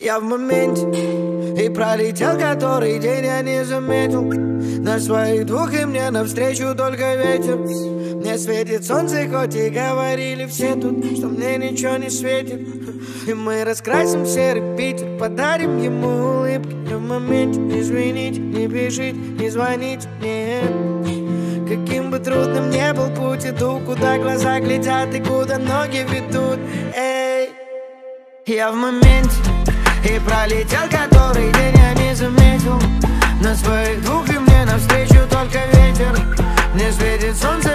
Я в моменте И пролетел который день, я не заметил. На своих двух и мне навстречу только ветер. Мне светит солнце, хоть и говорили все тут Что мне ничего не светит. И мы раскрасим серый Питер Подарим ему улыбки. Я в моменте, извините, не пишите, не звоните мне. Каким бы трудным не был путь, иду, куда глаза глядят и куда ноги ведут. Эй, я в моменте, и пролетел который день, я не заметил. На своих двух и мне навстречу только ветер. Мне светит солнце,